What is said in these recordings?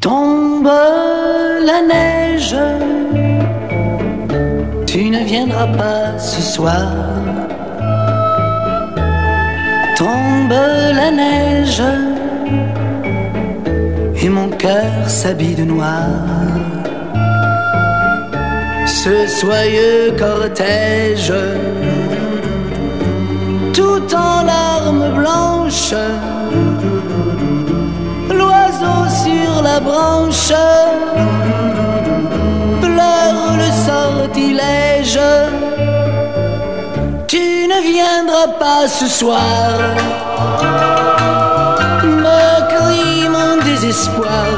Tombe la neige, tu ne viendras pas ce soir. Tombe la neige, et mon cœur s'habille de noir. Ce soyeux cortège, tout en larmes blanches branche pleure le sortilège. Tu ne viendras pas ce soir, me crie mon désespoir.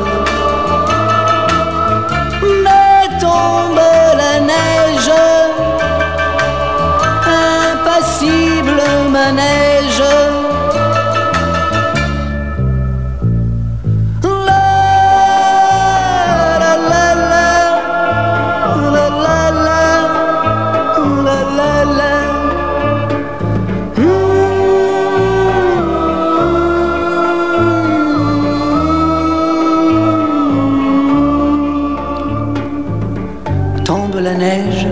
Mais tombe la neige, impassible manège. Tombe la neige,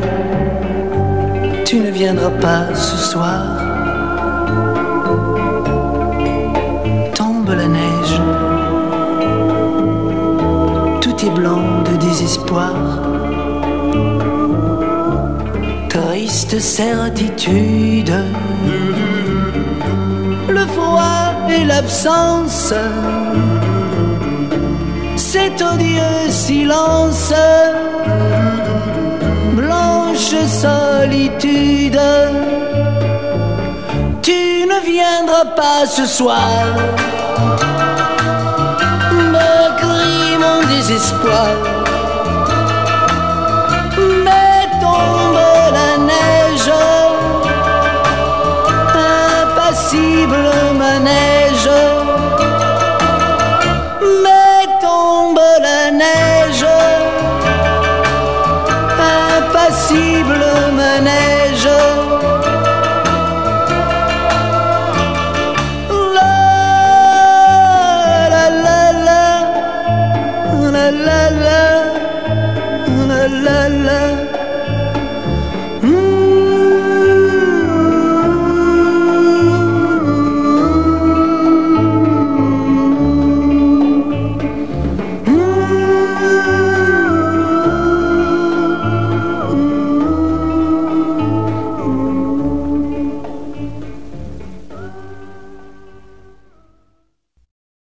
tu ne viendras pas ce soir. Tombe la neige, tout est blanc de désespoir. Triste certitude, le froid et l'absence, cet odieux silence, blanche solitude. Tu ne viendras pas ce soir me crie mon désespoir. Mais la neige, impassible manège. see.